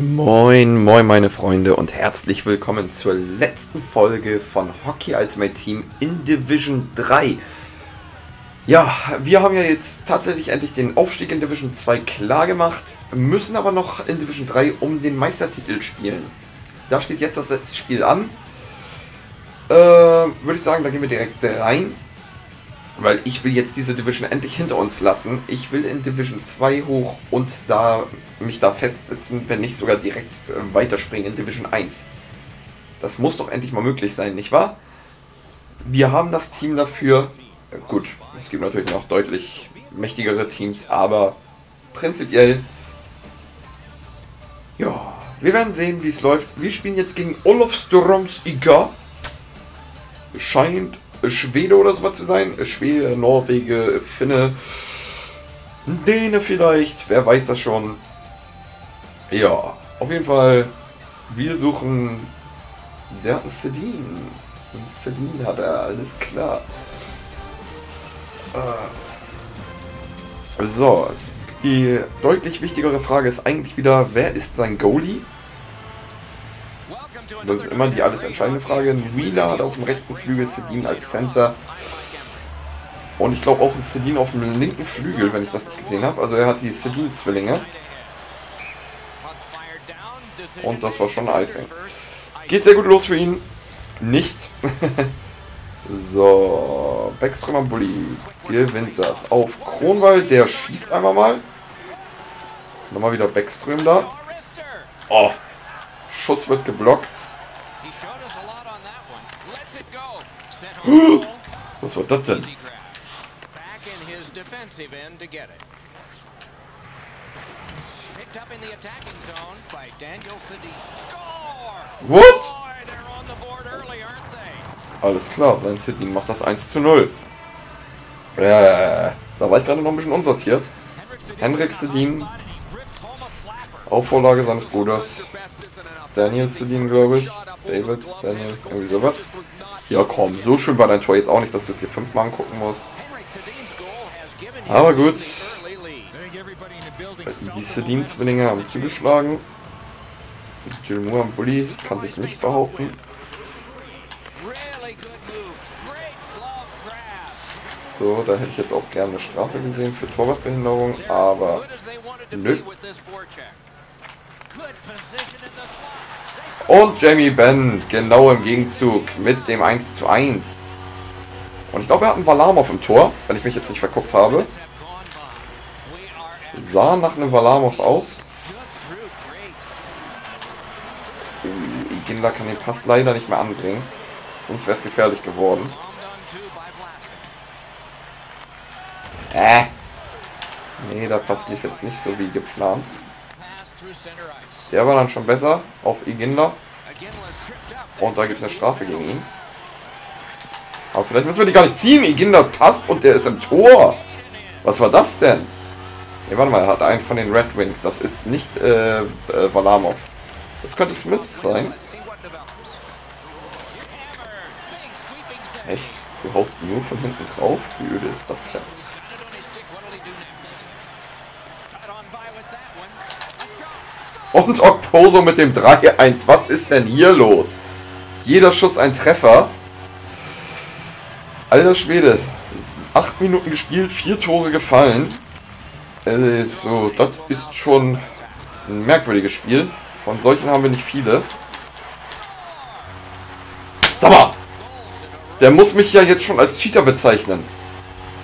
Moin, moin meine Freunde und herzlich willkommen zur letzten Folge von Hockey Ultimate Team in Division 3. Ja, wir haben ja jetzt tatsächlich endlich den Aufstieg in Division 2 klar gemacht, müssen aber noch in Division 3 um den Meistertitel spielen. Da steht jetzt das letzte Spiel an. Äh, Würde ich sagen, da gehen wir direkt rein. Weil ich will jetzt diese Division endlich hinter uns lassen. Ich will in Division 2 hoch und da mich da festsetzen, wenn nicht sogar direkt äh, weiterspringen in Division 1. Das muss doch endlich mal möglich sein, nicht wahr? Wir haben das Team dafür. Gut, es gibt natürlich noch deutlich mächtigere Teams, aber prinzipiell ja, wir werden sehen, wie es läuft. Wir spielen jetzt gegen Olofstroms Iga. Scheint Schwede oder sowas zu sein. Schwede, Norwege, Finne, Däne vielleicht, wer weiß das schon. Ja, auf jeden Fall, wir suchen. Der hat einen Sedin. Ein Sedin hat er, alles klar. Äh. So, die deutlich wichtigere Frage ist eigentlich wieder, wer ist sein Goalie? Das ist immer die alles entscheidende Frage. Ein Wheeler hat auf dem rechten Flügel Sedin als Center. Und ich glaube auch ein Sedin auf dem linken Flügel, wenn ich das nicht gesehen habe. Also er hat die Sedin-Zwillinge. Und das war schon Icing. Geht sehr gut los für ihn. Nicht. so, Backströmer Bully gewinnt das auf Kronwald. Der schießt einmal mal. Nochmal wieder Backström da. Oh, Schuss wird geblockt. Was war das denn? What? Alles klar, sein City macht das 1 zu 0. Äh, da war ich gerade noch ein bisschen unsortiert. Henrik Sedin auf Vorlage seines Bruders. Daniel Sedin, glaube ich. David, Daniel, irgendwie sowas. Ja komm, so schön war dein Tor jetzt auch nicht, dass du es dir fünfmal angucken musst. Aber gut. Die Sedin-Zwillinge haben zugeschlagen. Jill Moore am Bulli kann sich nicht behaupten. So, da hätte ich jetzt auch gerne eine Strafe gesehen für Torwartbehinderung, aber nö. Und Jamie Benn, genau im Gegenzug mit dem 1 zu 1. Und ich glaube, er hat einen Valamov im Tor, wenn ich mich jetzt nicht verguckt habe. Sah nach einem Valamov aus. Iginla kann den Pass leider nicht mehr anbringen. Sonst wäre es gefährlich geworden. Äh. Nee, der Pass lief jetzt nicht so wie geplant. Der war dann schon besser auf Iginla. Und da gibt es eine Strafe gegen ihn. Aber vielleicht müssen wir die gar nicht ziehen. Iginla passt und der ist im Tor. Was war das denn? Ne, warte mal, er hat einen von den Red Wings. Das ist nicht äh, äh, Valamov. Das könnte Smith sein. Echt? Du haust nur von hinten drauf? Wie öde ist das denn? Und Okposo mit dem 3-1. Was ist denn hier los? Jeder Schuss ein Treffer. Alter Schwede. Acht Minuten gespielt, vier Tore gefallen. Äh, so, das ist schon ein merkwürdiges Spiel. Von solchen haben wir nicht viele. Sag mal! Der muss mich ja jetzt schon als Cheater bezeichnen.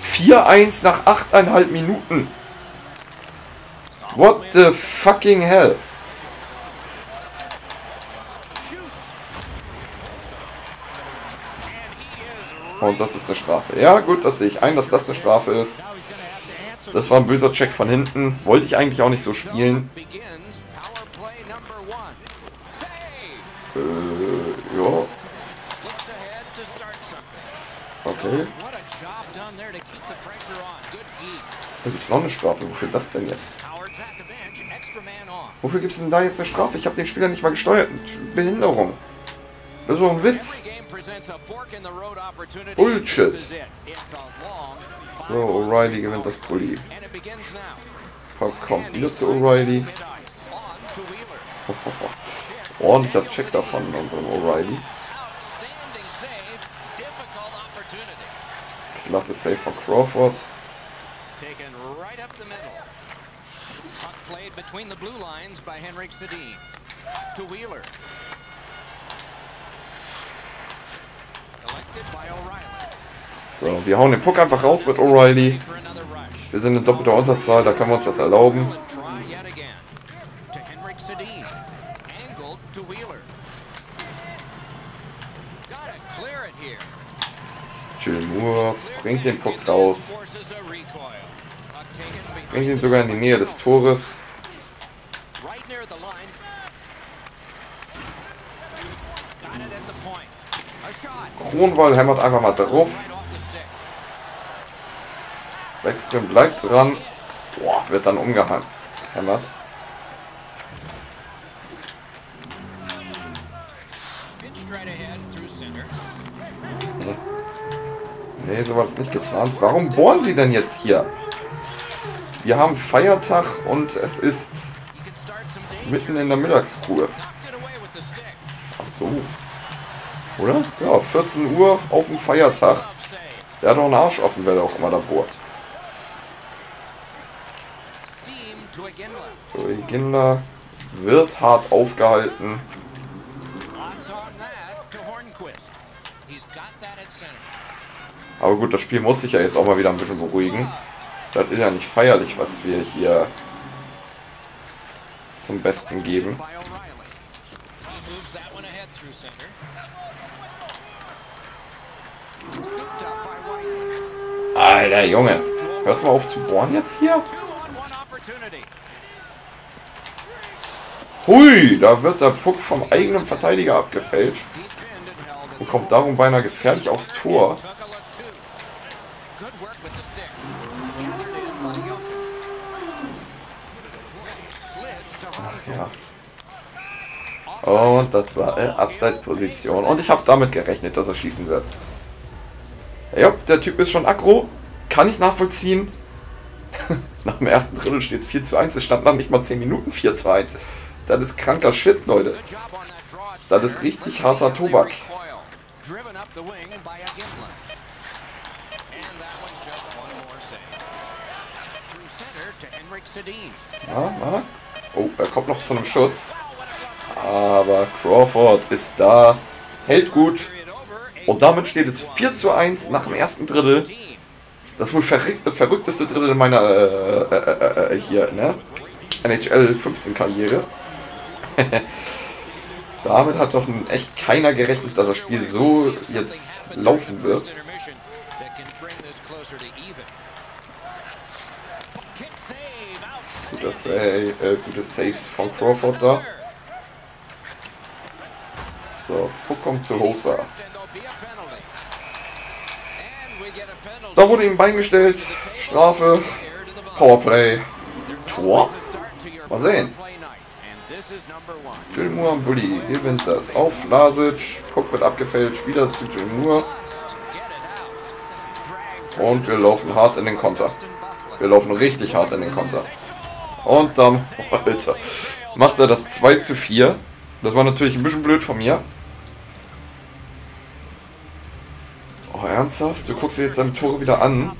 4-1 nach 8,5 Minuten. What the fucking hell? Und das ist eine Strafe. Ja, gut, das sehe ich ein, dass das eine Strafe ist. Das war ein böser Check von hinten. Wollte ich eigentlich auch nicht so spielen. Äh, ja. Okay. Da gibt es noch eine Strafe. Wofür das denn jetzt? Wofür gibt es denn da jetzt eine Strafe? Ich habe den Spieler nicht mal gesteuert. Behinderung. Das ist doch ein Witz. Bullshit. So, O'Reilly gewinnt das Pulli. Puck kommt wieder zu O'Reilly. Ordentlicher Check davon, unserem O'Reilly. Klasse Save von Crawford. Played between the blue lines by Henrik Sedin. To Wheeler. So, wir hauen den Puck einfach raus mit O'Reilly. Wir sind in doppelter Unterzahl, da können wir uns das erlauben. Jill Moore bringt den Puck raus. Bringt ihn sogar in die Nähe des Tores. Kronwall hämmert einfach mal drauf. Backstream bleibt dran. Boah, wird dann umgehämmert. Nee, so war das nicht geplant. Warum bohren sie denn jetzt hier? Wir haben Feiertag und es ist mitten in der Mittagsruhe. Ach so. Oder? Ja, 14 Uhr auf dem Feiertag. Der hat doch einen Arsch offen, wer da auch immer da bohrt. Ginla wird hart aufgehalten. Aber gut, das Spiel muss sich ja jetzt auch mal wieder ein bisschen beruhigen. Das ist ja nicht feierlich, was wir hier zum Besten geben. Alter Junge, hörst du mal auf zu bohren jetzt hier? Hui, da wird der Puck vom eigenen Verteidiger abgefälscht und kommt darum beinahe gefährlich aufs Tor. Ach ja. Und das war äh, Abseitsposition. Und ich habe damit gerechnet, dass er schießen wird. Ja, der Typ ist schon aggro. Kann ich nachvollziehen. Nach dem ersten Drittel steht 4 zu 1. Es stand nach nicht mal 10 Minuten 4 zu 1. Das ist kranker Shit, Leute. Das ist richtig harter Tobak. Ja, ja. Oh, er kommt noch zu einem Schuss. Aber Crawford ist da. Hält gut. Und damit steht es 4 zu 1 nach dem ersten Drittel. Das wohl verrückteste Drittel meiner äh, äh, äh, äh hier, ne? NHL 15 Karriere. Damit hat doch echt keiner gerechnet, dass das Spiel so jetzt laufen wird. Guter Save, äh, gute Saves von Crawford da. So, Puck kommt zu Hosa. Da wurde ihm beigestellt. Strafe. Powerplay. Tor. Mal sehen. Jill Moore am Bulli gewinnt das. Auf Lasic. Puck wird abgefällt. Wieder zu Jill Moore. Und wir laufen hart in den Konter. Wir laufen richtig hart in den Konter. Und dann, Alter, macht er das 2 zu 4. Das war natürlich ein bisschen blöd von mir. Oh, ernsthaft? Du guckst dir jetzt deine Tore wieder an.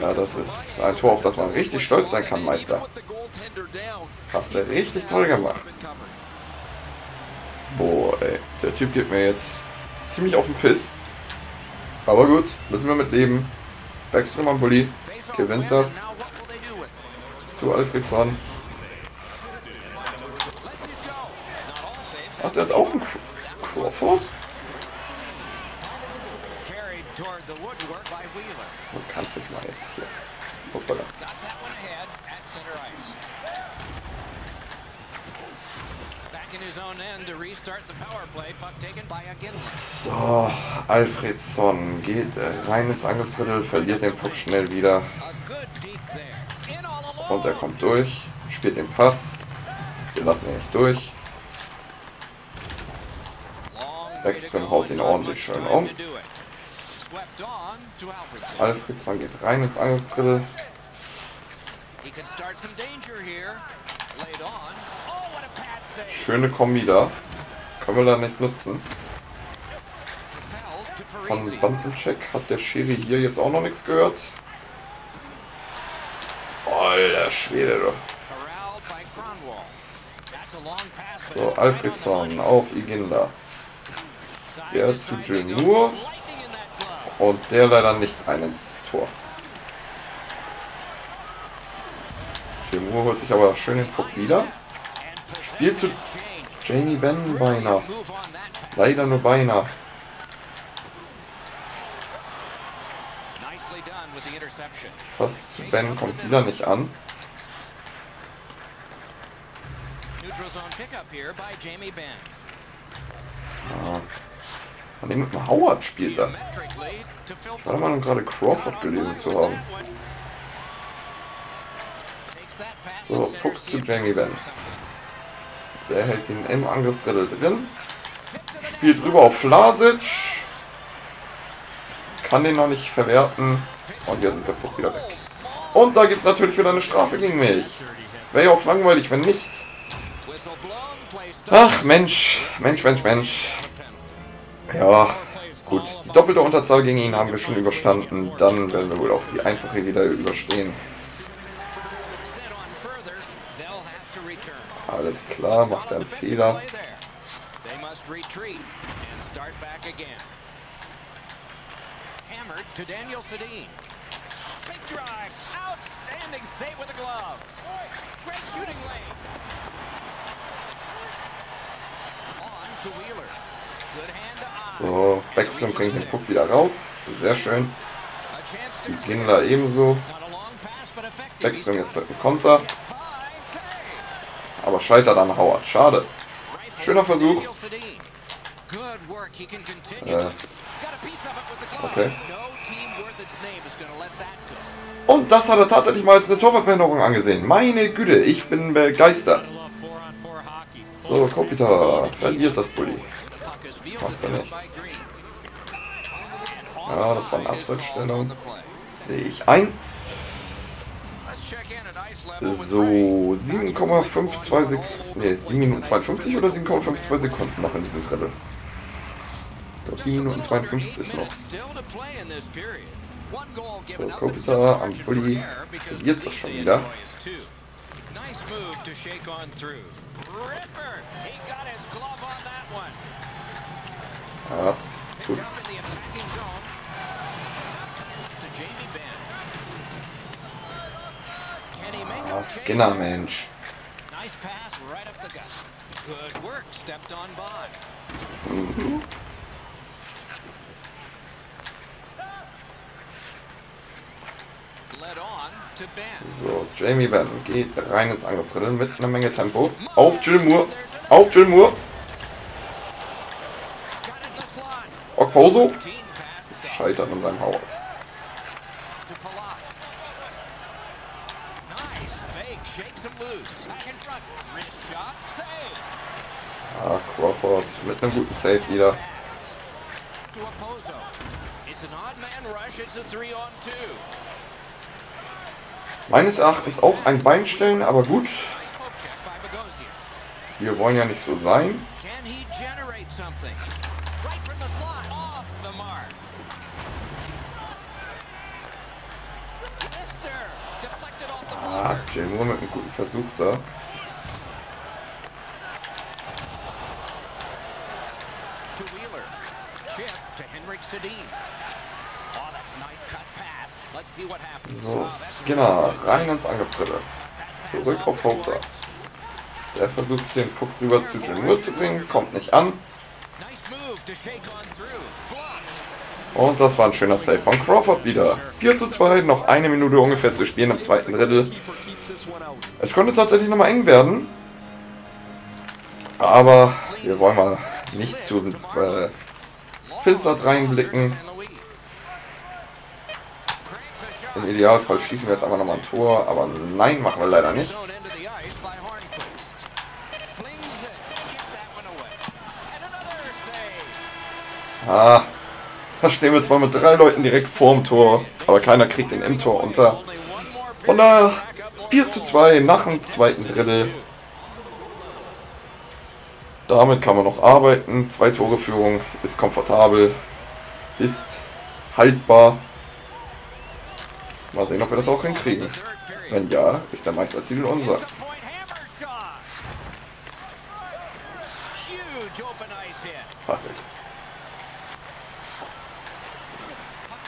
Ja, das ist ein Tor, auf das man richtig stolz sein kann, Meister. Hast du richtig toll gemacht. Boah, ey. Der Typ geht mir jetzt ziemlich auf den Piss. Aber gut, müssen wir mit leben. Backstrom am Bulli. Gewinnt das. Zu Alfredson. Ach, der hat auch einen Crawford? So, kannst mich mal jetzt hier. Hoppala. So, Alfredson geht rein ins Angriffsviertel, verliert den Puck schnell wieder. Und er kommt durch, spielt den Pass. Wir lassen ihn nicht durch. Backstream haut ihn ordentlich schön um. Alfredson geht rein ins Angriffsdrittel. Schöne Kombi da. Können wir da nicht nutzen. Von Bandencheck hat der Schiri hier jetzt auch noch nichts gehört. Alter Schwede, du. So, Alfredson auf Iginla. Der zu Jill Moore. Und der leider nicht rein ins Tor. Moore holt sich aber schön den Puck wieder. Spiel zu Jamie Benn beinahe. Leider nur beinahe. Was zu Ben kommt wieder nicht an. Ah. An dem mit dem Howard spielt er. War der Meinung gerade Crawford gelesen zu haben. So, Puck zu Jamie Benn. Der hält ihn im Angriffsdrittel drin. Spielt rüber auf Flasic. Kann den noch nicht verwerten. Und jetzt ist der Puck wieder weg. Und da gibt es natürlich wieder eine Strafe gegen mich. Wäre ja auch langweilig, wenn nicht. Ach, Mensch. Mensch, Mensch, Mensch. Ja, gut. Die doppelte Unterzahl gegen ihn haben wir schon überstanden. Dann werden wir wohl auch die einfache wieder überstehen. Alles klar, macht einen Fehler. To Daniel Sedin. Big drive. Outstanding save with the glove. Great shooting lane. On to Wheeler. So, Backstrom bringt den Puck wieder raus. Sehr schön. Die Ginler ebenso. Backstrom jetzt mit dem Konter. Aber scheitert an Howard. Schade. Schöner Versuch. Äh. Okay. Und das hat er tatsächlich mal als eine Torveränderung angesehen. Meine Güte, ich bin begeistert. So, Kopita verliert das Bulli. Passt ja nichts. Ja, das war eine Abseitsstellung. Sehe ich ein. So, 7,52 Sekunden. Ne, 7 Minuten 52 oder 7,52 Sekunden noch in diesem Drittel. Ich glaube 7 Minuten 52 noch. So, Kopita am Bulli verliert das schon wieder. Ja, gut. Ah, Skinner, Mensch. Mhm. So, Jamie Benn geht rein ins Angriffsdrittel mit einer Menge Tempo. Auf Jill Moore. Auf Jill Moore. Okposo. Scheitert an seinem Howard. Ah, Crawford mit einem guten Save wieder. Meines Erachtens auch ein Beinstellen, aber gut. Wir wollen ja nicht so sein. Jamo mit einem guten Versuch da. So, Skinner, rein ins Angriffsdrittel. Zurück auf Hosa. Der versucht den Puck rüber zu Jimur zu bringen, kommt nicht an. Und das war ein schöner Save von Crawford wieder. 4 zu 2, noch eine Minute ungefähr zu spielen im zweiten Drittel. Es konnte tatsächlich nochmal eng werden. Aber wir wollen mal nicht zu äh, Filzert reinblicken. Im Idealfall schießen wir jetzt einfach nochmal ein Tor, aber nein, machen wir leider nicht. Ah, da stehen wir zwar mit drei Leuten direkt vorm Tor, aber keiner kriegt den im Tor unter. Von daher 4 zu 2 nach dem zweiten Drittel. Damit kann man noch arbeiten. Zwei Tore Führung ist komfortabel, ist haltbar. Mal sehen, ob wir das auch hinkriegen. Wenn ja, ist der Meistertitel unser. Halt.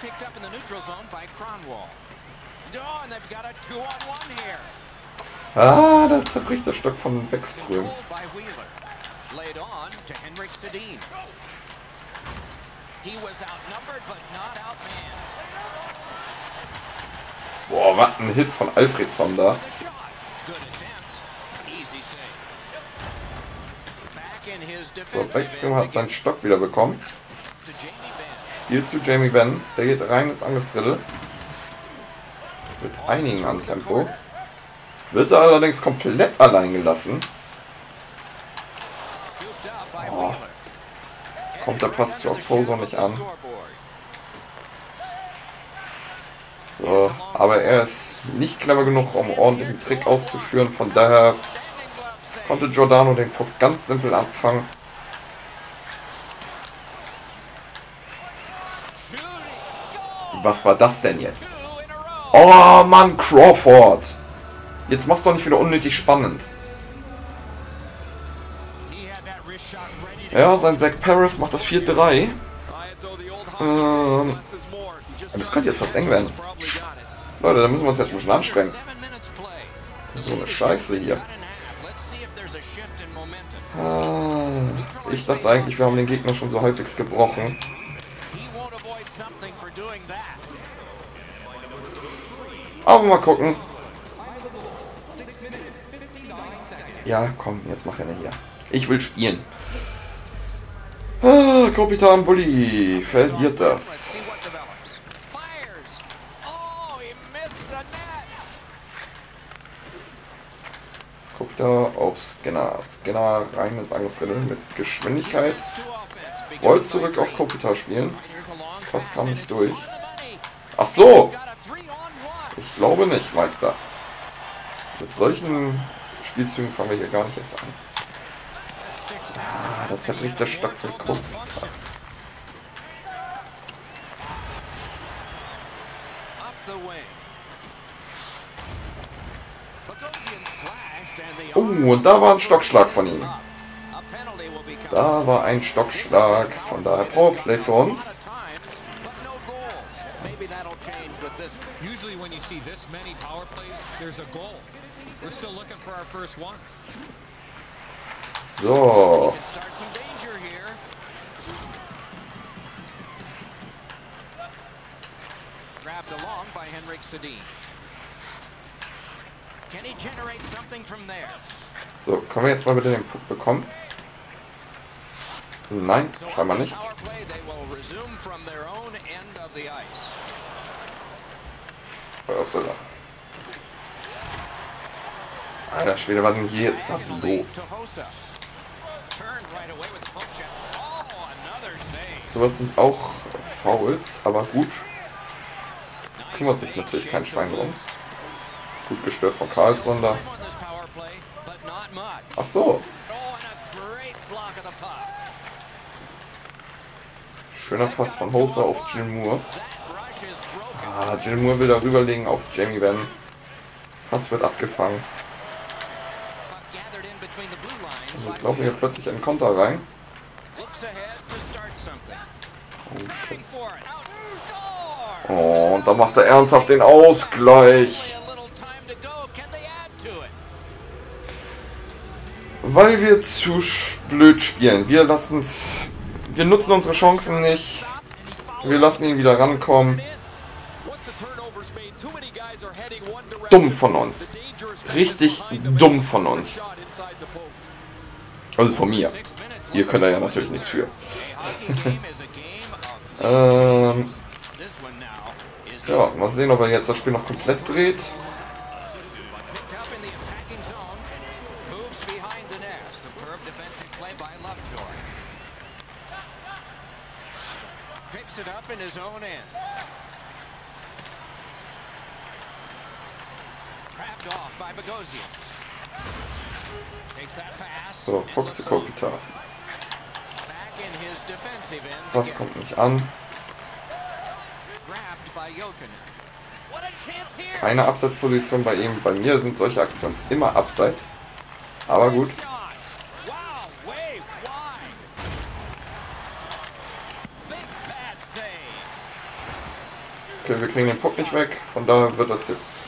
Picked up in the neutral zone by Cronwall. Ah, da zerbricht der Stock von Beckström. Boah, was ein Hit von Alfred Sonder. So, Beckström hat seinen Stock wieder bekommen. Spiel zu Jamie Benn. Der geht rein ins Angriffsdrittel. Mit einigen an Tempo. Wird er allerdings komplett allein gelassen. Oh. Kommt der Pass zu Oposo nicht an. So, aber er ist nicht clever genug, um ordentlichen Trick auszuführen. Von daher konnte Giordano den Puck ganz simpel abfangen. Was war das denn jetzt? Oh Mann, Crawford! Jetzt mach's doch nicht wieder unnötig spannend. Ja, sein Zach Paris macht das 4-3. Ähm, das könnte jetzt fast eng werden. Leute, da müssen wir uns jetzt ein bisschen anstrengen. So eine Scheiße hier. Ah, ich dachte eigentlich, wir haben den Gegner schon so halbwegs gebrochen. Aber mal gucken. Ja, komm, jetzt mach eine hier. Ich will spielen. Ah, Kapitan Bulli verliert das. Guckt da auf Scanner. Scanner rein ins Angriffsdrittel mit Geschwindigkeit. Wollt zurück auf Kopitar spielen. Das kam nicht durch. Ach so! Ich glaube nicht, Meister. Mit solchen Spielzügen fangen wir hier gar nicht erst an. Ah, da zerbricht der Stock von Kopf. Oh, und da war ein Stockschlag von ihm. Da war ein Stockschlag, von daher Pro Play für uns. There? So, können wir jetzt mal bitte den Puck bekommen? Nein, scheinbar nicht. Hoppala. Alter Schwede, was denn hier jetzt gerade los? Sowas sind auch Fouls, aber gut. Kümmert sich natürlich kein Schwein drum. Gut gestört von Karlsson Ach so. Schöner Pass von Hoser auf Jill Moore. Ah, Jill Moore will da rüberlegen auf Jamie Van. Pass wird abgefangen. Jetzt laufen wir plötzlich einen Konter rein. Oh shit. Oh, und da macht er ernsthaft den Ausgleich. Weil wir zu blöd spielen. Wir lassen Wir nutzen unsere Chancen nicht. Wir lassen ihn wieder rankommen. Dumm von uns. Richtig dumm von uns. Also von mir. Ihr könnt da ja natürlich nichts für. ähm, ja, mal sehen, ob er jetzt das Spiel noch komplett dreht. Picks it up in his own end. So, Puck zu Kopitar. Das kommt nicht an. Keine Abseitsposition bei ihm. Bei mir sind solche Aktionen immer abseits. Aber gut. Okay, wir kriegen den Puck nicht weg. Von daher wird das jetzt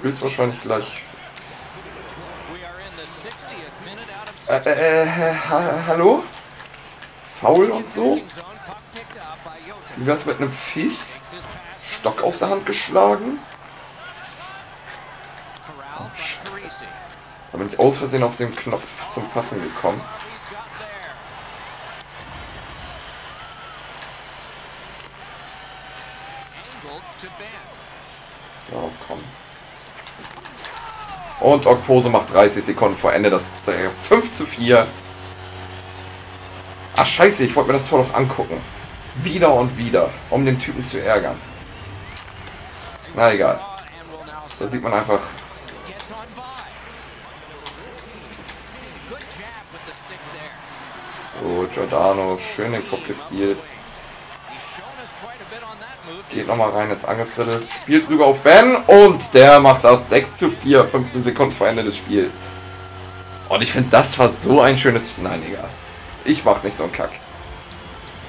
höchstwahrscheinlich gleich. Äh, äh, äh ha hallo? Faul und so? Wie wär's mit einem Pfiff? Stock aus der Hand geschlagen? Oh, Scheiße. Da bin ich aus Versehen auf den Knopf zum Passen gekommen. So, komm. Und Okpose macht 30 Sekunden vor Ende das 5 zu 4. Ach scheiße, ich wollte mir das Tor noch angucken. Wieder und wieder, um den Typen zu ärgern. Na egal. Da sieht man einfach... So, Giordano, schön den Kopf gestielt. Geht nochmal rein ins Angriffsdrittel. Spielt rüber auf Ben und der macht das 6 zu 4, 15 Sekunden vor Ende des Spiels. Und ich finde, das war so ein schönes... Nein, egal. Ich mach nicht so einen Kack.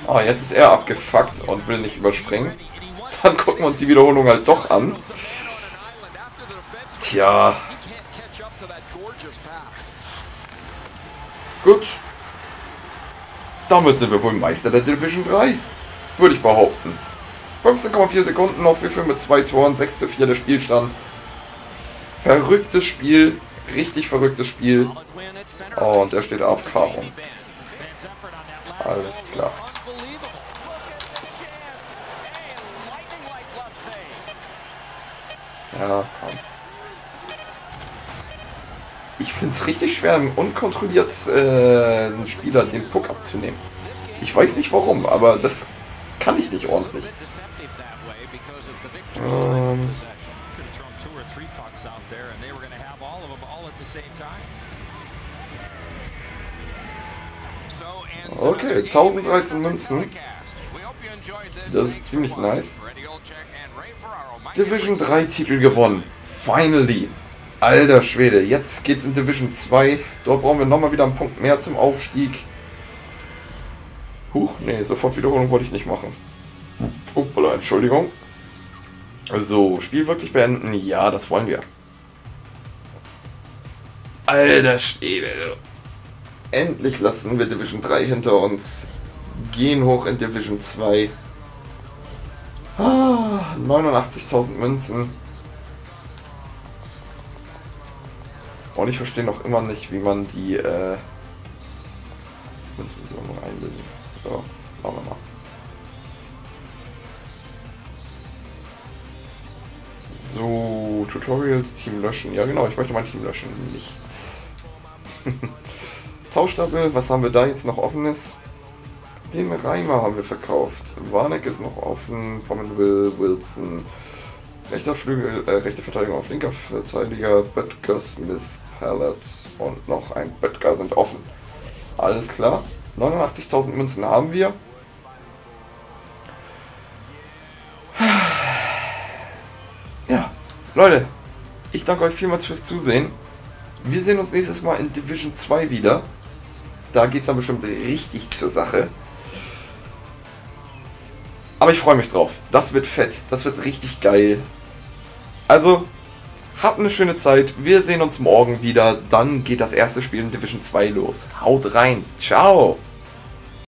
Oh, jetzt ist er abgefuckt und will nicht überspringen. Dann gucken wir uns die Wiederholung halt doch an. Tja. Gut. Damit sind wir wohl Meister der Division 3. Würde ich behaupten. 15,4 Sekunden noch. Wir führen mit zwei Toren. 6 zu 4 der Spielstand. Verrücktes Spiel. Richtig verrücktes Spiel. Und er steht auf rum. Alles klar. Ja, komm. Ich finde es richtig schwer, unkontrolliert äh, einen Spieler den Puck abzunehmen. Ich weiß nicht warum, aber das kann ich nicht ordentlich. Okay, 1013 Münzen. Das ist ziemlich nice. Division 3 Titel gewonnen. Finally. Alter Schwede, jetzt geht's in Division 2. Dort brauchen wir nochmal wieder einen Punkt mehr zum Aufstieg. Huch, nee, sofort Wiederholung wollte ich nicht machen. Uppala, Entschuldigung. So, Spiel wirklich beenden? Ja, das wollen wir. Alter Schwede. Endlich lassen wir Division 3 hinter uns. Gehen hoch in Division 2. Ah, 89.000 Münzen. Und ich verstehe noch immer nicht, wie man die äh, Münzenbelohnung einlösen. So, machen wir mal. So, Tutorials, Team löschen. Ja genau, ich möchte mein Team löschen. Nicht. Tauschstapel, was haben wir da jetzt noch offenes? Den Reimer haben wir verkauft. Warneck ist noch offen. Pommenville, Wilson. Rechter Flügel, äh, rechte Verteidigung auf linker Verteidiger. Böttger, Smith, Pallet und noch ein Böttger sind offen. Alles klar. 89.000 Münzen haben wir. Leute, ich danke euch vielmals fürs Zusehen. Wir sehen uns nächstes Mal in Division 2 wieder. Da geht es dann bestimmt richtig zur Sache. Aber ich freue mich drauf. Das wird fett. Das wird richtig geil. Also, habt eine schöne Zeit. Wir sehen uns morgen wieder. Dann geht das erste Spiel in Division 2 los. Haut rein. Ciao.